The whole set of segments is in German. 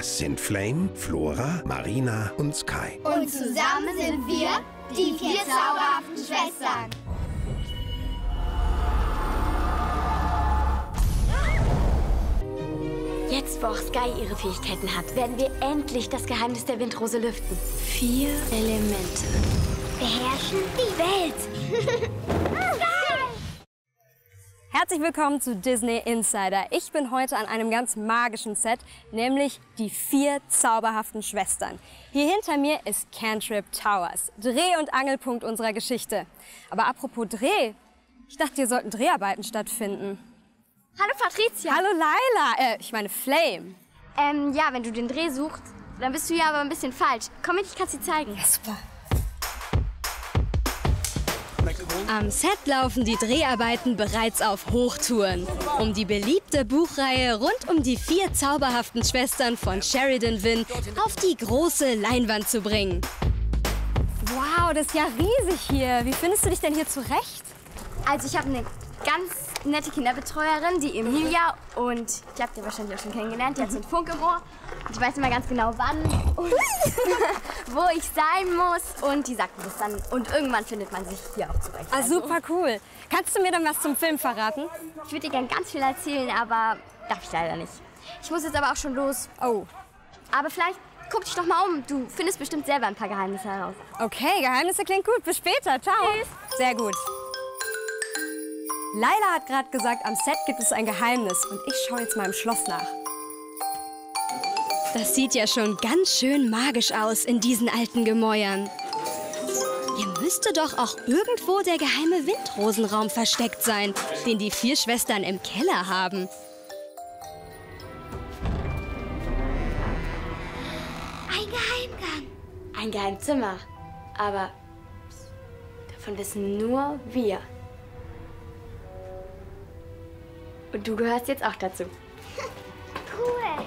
Das sind Flame, Flora, Marina und Sky. Und zusammen sind wir die vier zauberhaften Schwestern. Jetzt, wo auch Sky ihre Fähigkeiten hat, werden wir endlich das Geheimnis der Windrose lüften. Vier Elemente. Beherrschen die Welt. Herzlich willkommen zu Disney Insider. Ich bin heute an einem ganz magischen Set, nämlich die vier zauberhaften Schwestern. Hier hinter mir ist Cantrip Towers, Dreh- und Angelpunkt unserer Geschichte. Aber apropos Dreh, ich dachte, hier sollten Dreharbeiten stattfinden. Hallo Patricia. Hallo Laila, äh, ich meine Flame. Ähm, ja, wenn du den Dreh suchst, dann bist du ja aber ein bisschen falsch. Komm mit, ich kann sie zeigen. Ja, super. Am Set laufen die Dreharbeiten bereits auf Hochtouren, um die beliebte Buchreihe rund um die vier zauberhaften Schwestern von Sheridan Wynn auf die große Leinwand zu bringen. Wow, das ist ja riesig hier. Wie findest du dich denn hier zurecht? Also ich habe eine ganz nette Kinderbetreuerin, die Emilia. Und die habt ihr wahrscheinlich auch schon kennengelernt. Die hat so einen Funk im Ohr. Die weiß immer ganz genau, wann und wo ich sein muss. Und die sagt mir das dann. Und irgendwann findet man sich hier auch zurecht. Ah, super cool. Kannst du mir dann was zum Film verraten? Ich würde dir gern ganz viel erzählen, aber darf ich leider nicht. Ich muss jetzt aber auch schon los. Oh, Aber vielleicht guck dich doch mal um. Du findest bestimmt selber ein paar Geheimnisse heraus. okay, Geheimnisse klingt gut. Bis später. Ciao. Sehr gut. Laila hat gerade gesagt, am Set gibt es ein Geheimnis. Und ich schaue jetzt mal im Schloss nach. Das sieht ja schon ganz schön magisch aus in diesen alten Gemäuern. Hier müsste doch auch irgendwo der geheime Windrosenraum versteckt sein, den die vier Schwestern im Keller haben. Ein Geheimgang. Ein Geheimzimmer. Aber davon wissen nur wir. Und du gehörst jetzt auch dazu. Cool.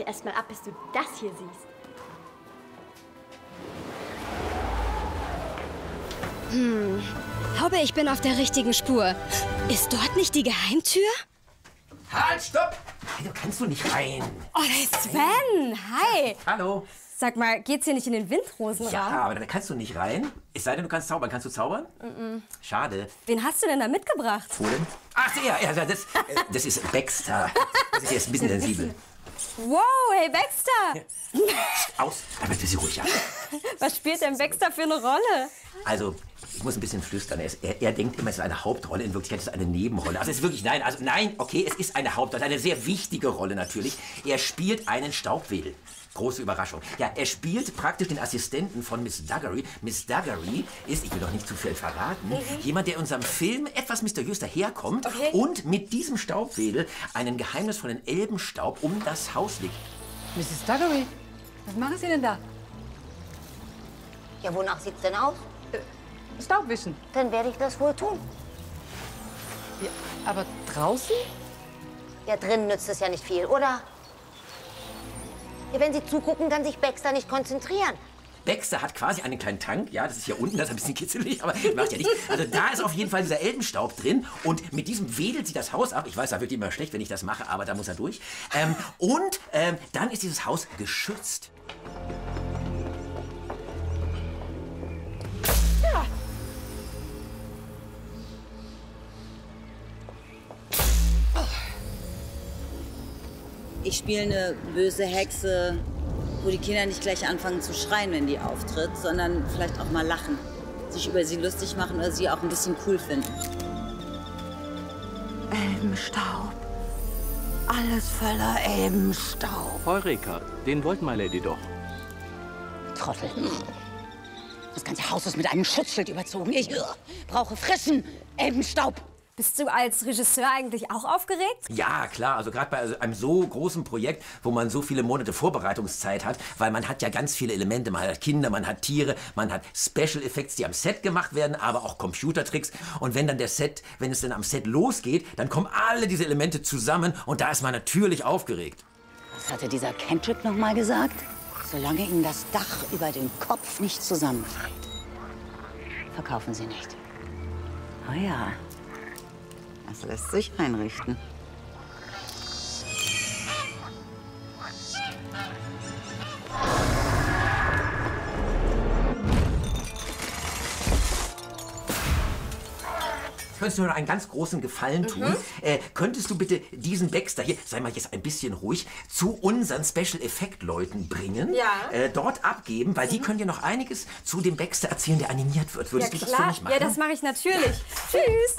Warte erst mal ab, bis du das hier siehst. Glaube, ich bin auf der richtigen Spur. Ist dort nicht die Geheimtür? Halt, stopp! Hey, du kannst du nicht rein. Oh, da ist Sven. Hi. Hallo. Sag mal, geht's hier nicht in den Windrosenraum? Ja, aber da kannst du nicht rein. Es sei denn, du kannst zaubern. Kannst du zaubern? Schade. Wen hast du denn da mitgebracht? Wo denn? Ach, der, ja, das, äh, das ist Baxter. Das ist jetzt ein bisschen sensibel. Wow, hey Baxter. Aus, aber bitte ruhig, ja. Was spielt denn Baxter für eine Rolle? Also, ich muss ein bisschen flüstern. Er, ist, er, er denkt immer, es ist eine Hauptrolle. In Wirklichkeit ist es eine Nebenrolle. Also, es ist wirklich, nein, also, nein, okay, es ist eine Hauptrolle. Eine sehr wichtige Rolle natürlich. Er spielt einen Staubwedel. Große Überraschung. Ja, er spielt praktisch den Assistenten von Miss Duggery. Miss Duggery ist, ich will doch nicht zu viel verraten, jemand, der in unserem Film etwas mysteriös daherkommt Okay. und mit diesem Staubwedel einen geheimnisvollen Elbenstaub um das Haus legt. Mrs. Duggery, was machen Sie denn da? Ja, wonach sieht's denn aus? Staubwischen. Dann werde ich das wohl tun. Ja, aber draußen? Ja, drinnen nützt es ja nicht viel, oder? Ja, wenn Sie zugucken, kann sich Baxter nicht konzentrieren. Baxter hat quasi einen kleinen Tank. Ja, das ist hier unten, das ist ein bisschen kitzelig, aber macht ja nichts. Also da ist auf jeden Fall dieser Elbenstaub drin und mit diesem wedelt sie das Haus ab. Ich weiß, da wird ihm immer schlecht, wenn ich das mache, aber da muss er durch. Ähm, und ähm, dann ist dieses Haus geschützt. Spiele eine böse Hexe, wo die Kinder nicht gleich anfangen zu schreien, wenn die auftritt, sondern vielleicht auch mal lachen, sich über sie lustig machen oder sie auch ein bisschen cool finden. Elbenstaub. Alles voller Elbenstaub. Eureka, den wollte My Lady doch. Trottel. Das ganze Haus ist mit einem Schutzschild überzogen. Ich brauche frischen Elbenstaub. Bist du als Regisseur eigentlich auch aufgeregt? Ja, klar. Also gerade bei einem so großen Projekt, wo man so viele Monate Vorbereitungszeit hat, weil man hat ja ganz viele Elemente. Man hat Kinder, man hat Tiere, man hat Special Effects, die am Set gemacht werden, aber auch Computertricks. Und wenn dann der Set, wenn es dann am Set losgeht, dann kommen alle diese Elemente zusammen und da ist man natürlich aufgeregt. Was hatte dieser Cantrip noch mal gesagt? Solange Ihnen das Dach über den Kopf nicht zusammenfällt, verkaufen Sie nicht. Oh ja, das lässt sich einrichten. Könntest du mir noch einen ganz großen Gefallen tun? Mhm. Äh, könntest du bitte diesen Baxter hier, sei mal jetzt ein bisschen ruhig, zu unseren Special Effect Leuten bringen? Ja. Äh, dort abgeben, weil die können dir noch einiges zu dem Baxter erzählen, der animiert wird. Würdest ja, du das für mich machen? Ja, das mache ich natürlich. Tschüss.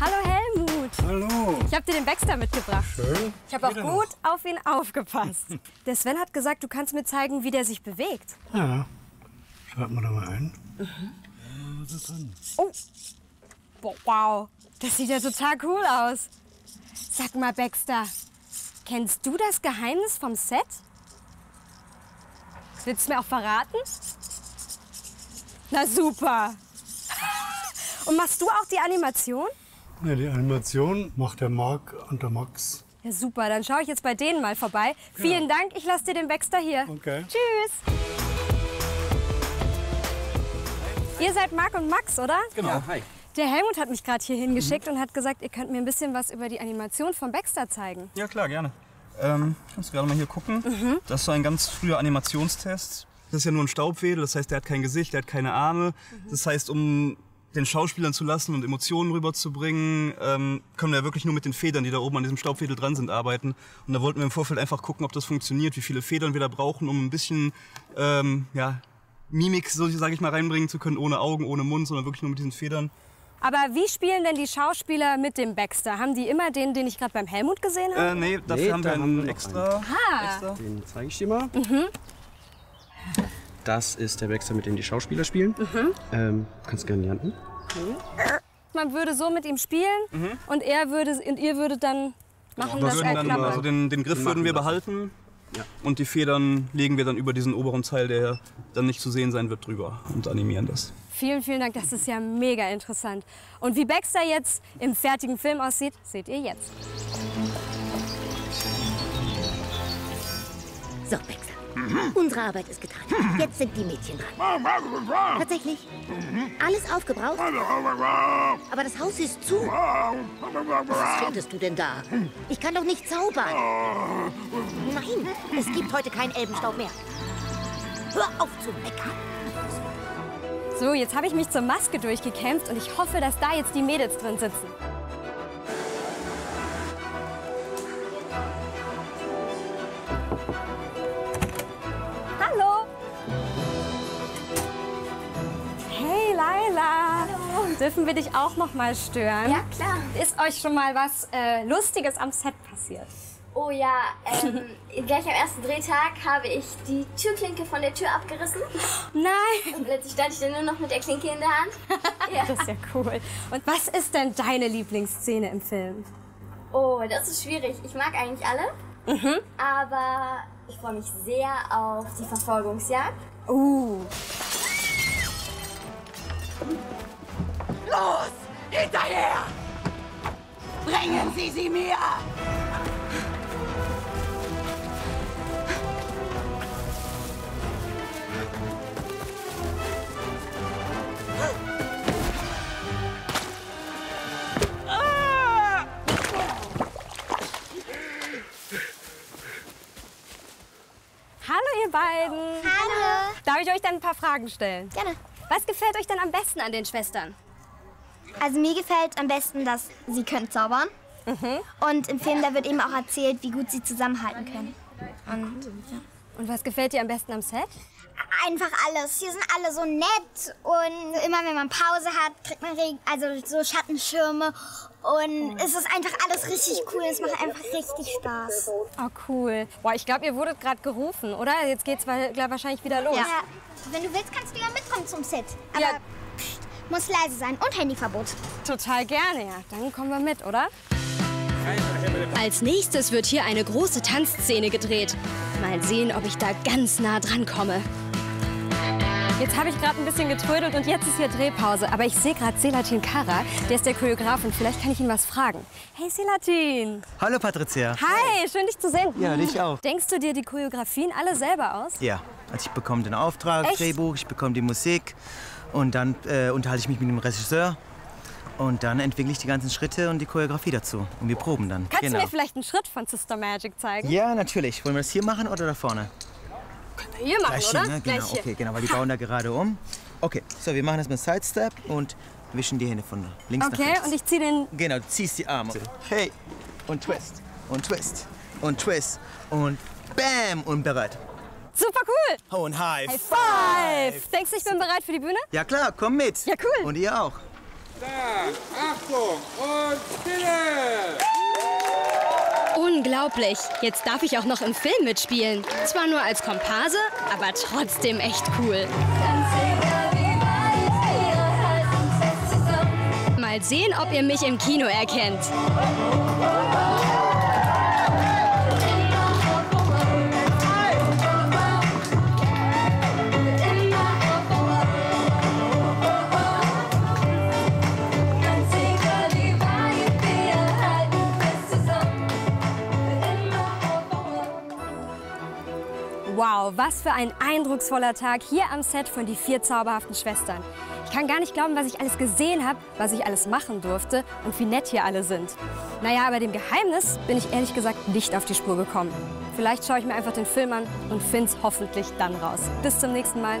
Hallo Helmut. Hallo. Ich habe dir den Baxter mitgebracht. Schön. Ich habe auch gut auf ihn aufgepasst. Der Sven hat gesagt, du kannst mir zeigen, wie der sich bewegt. Ja. Schalten wir da mal ein. Was ist drin? Oh. Wow. Das sieht ja total cool aus. Sag mal, Baxter, kennst du das Geheimnis vom Set? Willst du mir auch verraten? Na super. Und machst du auch die Animation? Ja, die Animation macht der Marc und der Max. Ja, super. Dann schaue ich jetzt bei denen mal vorbei. Vielen Dank. Ich lasse dir den Baxter hier. Okay. Tschüss. Ihr seid Marc und Max, oder? Genau, hi. Der Helmut hat mich gerade hier hingeschickt und hat gesagt, ihr könnt mir ein bisschen was über die Animation von Baxter zeigen. Ja, klar, gerne. Ähm, kannst du gerade mal hier gucken. Mhm. Das ist so ein ganz früher Animationstest. Das ist ja nur ein Staubwedel, das heißt, der hat kein Gesicht, der hat keine Arme. Das heißt, um den Schauspielern zu lassen und Emotionen rüberzubringen, ähm, können wir ja wirklich nur mit den Federn, die da oben an diesem Staubwedel dran sind, arbeiten. Und da wollten wir im Vorfeld einfach gucken, ob das funktioniert, wie viele Federn wir da brauchen, um ein bisschen ähm, ja, Mimik, so sage ich mal, reinbringen zu können, ohne Augen, ohne Mund, sondern wirklich nur mit diesen Federn. Aber wie spielen denn die Schauspieler mit dem Baxter? Haben die immer den, den ich gerade beim Helmut gesehen habe? Äh, nee, dafür haben wir einen extra. Ah. Den zeige ich dir mal. Mhm. Das ist der Baxter, mit dem die Schauspieler spielen. Mhm. Ähm, kannst gerne die Hand nehmen. Man würde so mit ihm spielen und er würde und ihr würdet dann machen, Wir dass er dann, klappert. also den, den Griff Den würden wir machen behalten und die Federn legen wir dann über diesen oberen Teil, der dann nicht zu sehen sein wird, drüber und animieren das. Vielen, vielen Dank. Das ist ja mega interessant. Und wie Baxter jetzt im fertigen Film aussieht, seht ihr jetzt. So, Baxter. Unsere Arbeit ist getan. Jetzt sind die Mädchen dran. Tatsächlich. Alles aufgebraucht? Aber das Haus ist zu. Was findest du denn da? Ich kann doch nicht zaubern. Nein, es gibt heute keinen Elbenstaub mehr. Hör auf zu meckern. So, jetzt habe ich mich zur Maske durchgekämpft und ich hoffe, dass da jetzt die Mädels drin sitzen. Dürfen wir dich auch noch mal stören? Ja, klar. Ist euch schon mal was äh, Lustiges am Set passiert? Oh ja, ähm, gleich am ersten Drehtag habe ich die Türklinke von der Tür abgerissen. Nein! Und plötzlich stand ich dann nur noch mit der Klinke in der Hand. Ja. Das ist ja cool. Und was ist denn deine Lieblingsszene im Film? Oh, das ist schwierig. Ich mag eigentlich alle. Mhm. Aber ich freue mich sehr auf die Verfolgungsjagd. Uh. Los! Hinterher! Bringen Sie sie mir! Hallo ihr beiden. Hallo. Darf ich euch dann ein paar Fragen stellen? Gerne. Was gefällt euch denn am besten an den Schwestern? Also mir gefällt am besten, dass sie können zaubern. Mhm. Und im Film, da wird eben auch erzählt, wie gut sie zusammenhalten können. Und, ja. Und was gefällt dir am besten am Set? Einfach alles. Hier sind alle so nett und immer wenn man Pause hat, kriegt man Regen, also so Schattenschirme und es ist einfach alles richtig cool. Es macht einfach richtig Spaß. Oh, cool. Boah, ich glaube, ihr wurdet gerade gerufen, oder? Jetzt geht's wahrscheinlich wieder los. Ja. Wenn du willst, kannst du ja mitkommen zum Set. Aber pst, muss leise sein und Handyverbot. Total gerne, ja. Dann kommen wir mit, oder? Als nächstes wird hier eine große Tanzszene gedreht. Mal sehen, ob ich da ganz nah dran komme. Jetzt habe ich gerade ein bisschen getrödelt und jetzt ist hier Drehpause. Aber ich sehe gerade Selatin Kara, der ist der Choreograf und vielleicht kann ich ihn was fragen. Hey Selatin! Hallo Patricia. Hi, schön dich zu sehen. Ja, dich auch. Denkst du dir die Choreografien alle selber aus? Ja, Also ich bekomme den Auftrag, Echt? Drehbuch, ich bekomme die Musik und dann äh, unterhalte ich mich mit dem Regisseur und dann entwickle ich die ganzen Schritte und die Choreografie dazu und wir proben dann. Kannst genau. du mir vielleicht einen Schritt von Sister Magic zeigen? ja, natürlich. Wollen wir das hier machen oder da vorne? Hier machen, Gleich oder? hier, ne? Genau, Gleich hier. okay, genau, weil die bauen da gerade um. Okay, so, wir machen das mit Sidestep und wischen die Hände von links nach Okay, rechts. und ich ziehe den... Genau, du ziehst die Arme. Hey, und Twist, und Twist, und Twist, und Bam, und bereit. Super cool! Und High High Five! Denkst du, ich bin bereit für die Bühne? Ja klar, komm mit. Ja, cool. Und ihr auch. Achtung und Stille! Unglaublich. Jetzt darf ich auch noch im Film mitspielen. Zwar nur als Komparse, aber trotzdem echt cool. Mal sehen, ob ihr mich im Kino erkennt. Was für ein eindrucksvoller Tag hier am Set von Die vier zauberhaften Schwestern. Ich kann gar nicht glauben, was ich alles gesehen habe, was ich alles machen durfte und wie nett hier alle sind. Naja, aber dem Geheimnis bin ich ehrlich gesagt nicht auf die Spur gekommen. Vielleicht schaue ich mir einfach den Film an und find's hoffentlich dann raus. Bis zum nächsten Mal.